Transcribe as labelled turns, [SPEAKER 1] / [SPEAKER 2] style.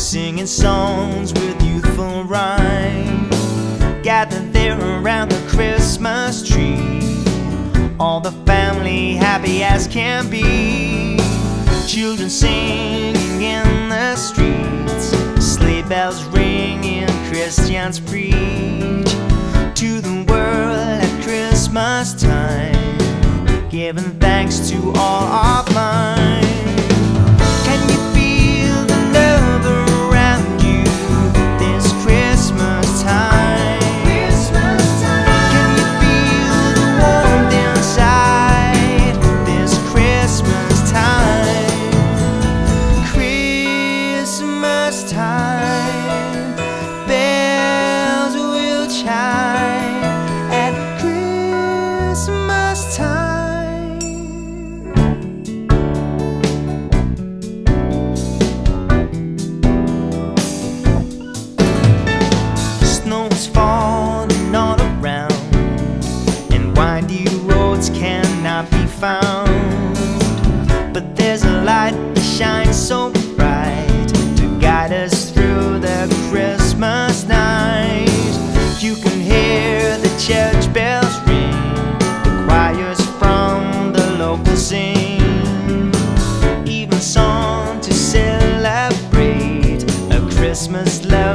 [SPEAKER 1] singing songs with youthful rhyme. Gathered there around the Christmas tree, all the family happy as can be. Children singing in the streets, sleigh bells ringing, Christians preach to the world at Christmas time giving thanks to all of roads cannot be found. But there's a light that shines so bright to guide us through the Christmas night. You can hear the church bells ring, the choirs from the local sing, even song to celebrate a Christmas love